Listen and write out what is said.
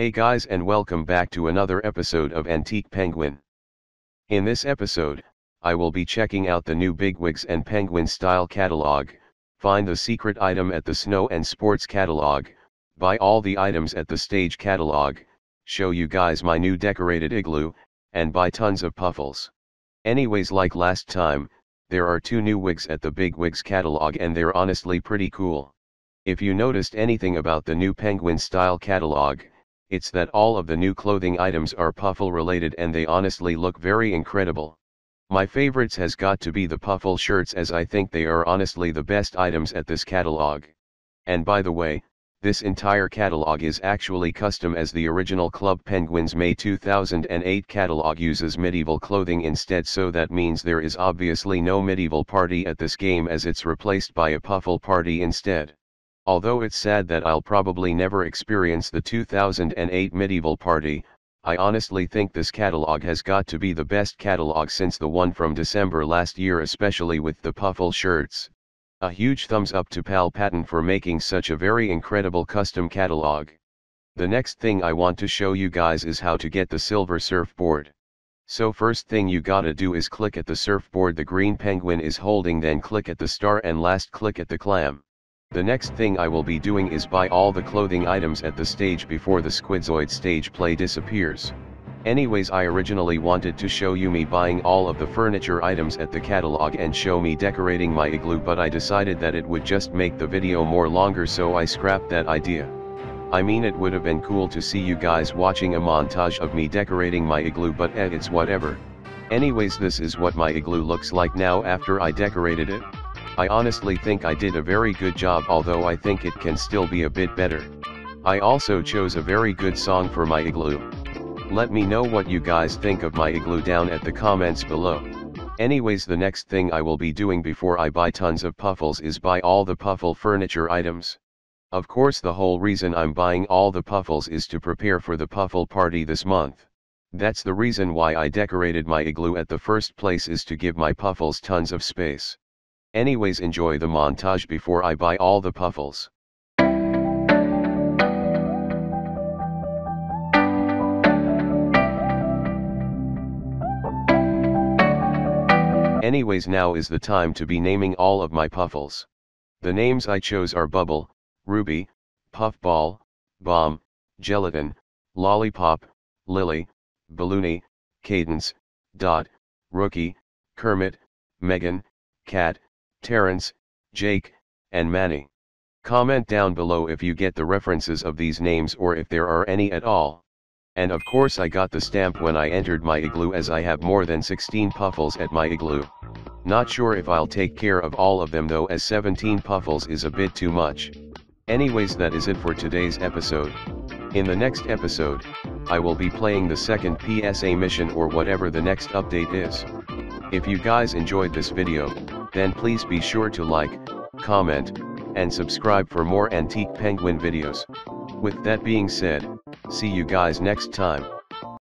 Hey guys and welcome back to another episode of Antique Penguin. In this episode, I will be checking out the new Bigwigs and Penguin style catalog, find the secret item at the Snow and Sports catalog, buy all the items at the Stage catalog, show you guys my new decorated igloo, and buy tons of puffles. Anyways like last time, there are two new wigs at the Bigwigs catalog and they're honestly pretty cool. If you noticed anything about the new Penguin style catalog, it's that all of the new clothing items are puffle related and they honestly look very incredible. My favorites has got to be the puffle shirts as I think they are honestly the best items at this catalog. And by the way, this entire catalog is actually custom as the original Club Penguins May 2008 catalog uses medieval clothing instead so that means there is obviously no medieval party at this game as it's replaced by a puffle party instead. Although it's sad that I'll probably never experience the 2008 medieval party, I honestly think this catalog has got to be the best catalog since the one from December last year especially with the puffle shirts. A huge thumbs up to Pal Patton for making such a very incredible custom catalog. The next thing I want to show you guys is how to get the silver surfboard. So first thing you gotta do is click at the surfboard the green penguin is holding then click at the star and last click at the clam. The next thing I will be doing is buy all the clothing items at the stage before the Squidzoid stage play disappears. Anyways I originally wanted to show you me buying all of the furniture items at the catalog and show me decorating my igloo but I decided that it would just make the video more longer so I scrapped that idea. I mean it would have been cool to see you guys watching a montage of me decorating my igloo but eh it's whatever. Anyways this is what my igloo looks like now after I decorated it. I honestly think I did a very good job although I think it can still be a bit better. I also chose a very good song for my igloo. Let me know what you guys think of my igloo down at the comments below. Anyways the next thing I will be doing before I buy tons of puffles is buy all the puffle furniture items. Of course the whole reason I'm buying all the puffles is to prepare for the puffle party this month. That's the reason why I decorated my igloo at the first place is to give my puffles tons of space. Anyways enjoy the montage before I buy all the puffles. Anyways now is the time to be naming all of my puffles. The names I chose are Bubble, Ruby, Puffball, Bomb, Gelatin, Lollipop, Lily, Balloony, Cadence, Dot, Rookie, Kermit, Megan, Cat, Terrence, Jake, and Manny. Comment down below if you get the references of these names or if there are any at all. And of course I got the stamp when I entered my igloo as I have more than 16 puffles at my igloo. Not sure if I'll take care of all of them though as 17 puffles is a bit too much. Anyways that is it for today's episode. In the next episode, I will be playing the second PSA mission or whatever the next update is. If you guys enjoyed this video, then please be sure to like, comment, and subscribe for more Antique Penguin videos. With that being said, see you guys next time.